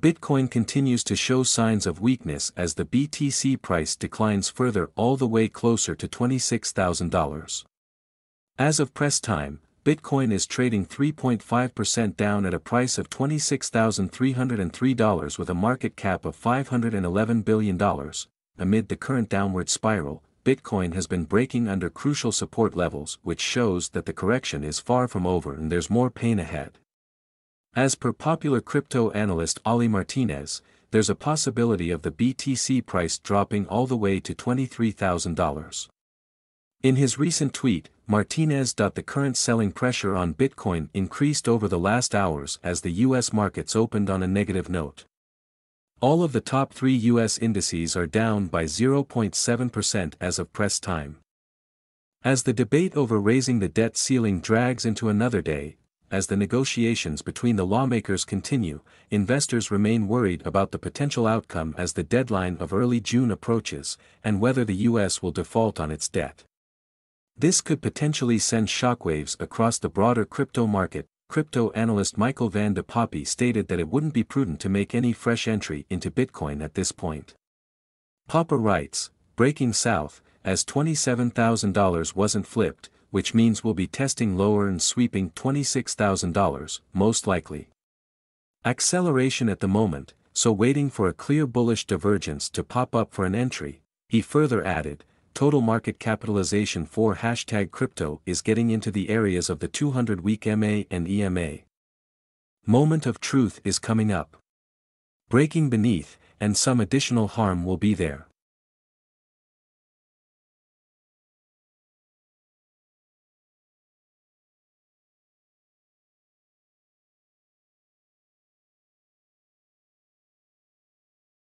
Bitcoin continues to show signs of weakness as the BTC price declines further all the way closer to $26,000. As of press time, Bitcoin is trading 3.5% down at a price of $26,303 with a market cap of $511 billion. Amid the current downward spiral, Bitcoin has been breaking under crucial support levels which shows that the correction is far from over and there's more pain ahead. As per popular crypto analyst Ali Martinez, there's a possibility of the BTC price dropping all the way to $23,000. In his recent tweet, Martinez. The current selling pressure on Bitcoin increased over the last hours as the US markets opened on a negative note. All of the top three US indices are down by 0.7% as of press time. As the debate over raising the debt ceiling drags into another day, as the negotiations between the lawmakers continue, investors remain worried about the potential outcome as the deadline of early June approaches, and whether the U.S. will default on its debt. This could potentially send shockwaves across the broader crypto market. Crypto analyst Michael Van de Poppe stated that it wouldn't be prudent to make any fresh entry into Bitcoin at this point. Poppe writes, breaking south, as $27,000 wasn't flipped, which means we'll be testing lower and sweeping $26,000, most likely. Acceleration at the moment, so waiting for a clear bullish divergence to pop up for an entry, he further added, total market capitalization for hashtag crypto is getting into the areas of the 200-week MA and EMA. Moment of truth is coming up. Breaking beneath, and some additional harm will be there.